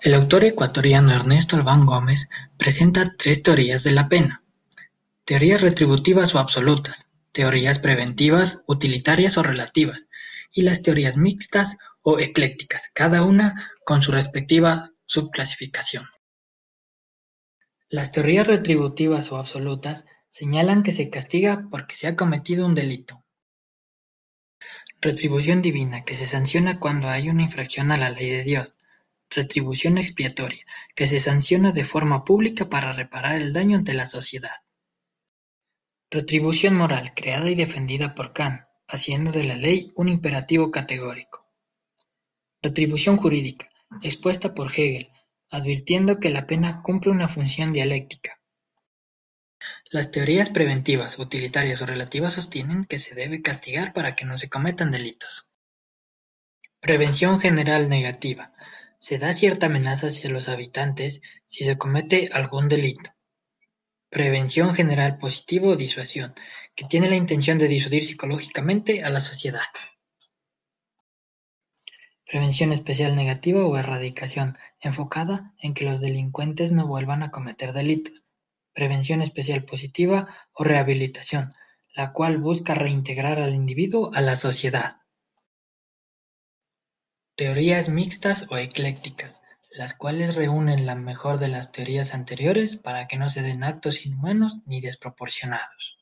El autor ecuatoriano Ernesto Albán Gómez presenta tres teorías de la pena: teorías retributivas o absolutas, teorías preventivas, utilitarias o relativas, y las teorías mixtas o eclécticas, cada una con su respectiva subclasificación. Las teorías retributivas o absolutas señalan que se castiga porque se ha cometido un delito. Retribución divina, que se sanciona cuando hay una infracción a la ley de Dios. Retribución expiatoria, que se sanciona de forma pública para reparar el daño ante la sociedad. Retribución moral, creada y defendida por Kant, haciendo de la ley un imperativo categórico. Retribución jurídica, expuesta por Hegel, advirtiendo que la pena cumple una función dialéctica. Las teorías preventivas, utilitarias o relativas sostienen que se debe castigar para que no se cometan delitos. Prevención general negativa, se da cierta amenaza hacia los habitantes si se comete algún delito. Prevención general positivo o disuasión, que tiene la intención de disuadir psicológicamente a la sociedad. Prevención especial negativa o erradicación, enfocada en que los delincuentes no vuelvan a cometer delitos. Prevención especial positiva o rehabilitación, la cual busca reintegrar al individuo a la sociedad. Teorías mixtas o eclécticas, las cuales reúnen la mejor de las teorías anteriores para que no se den actos inhumanos ni desproporcionados.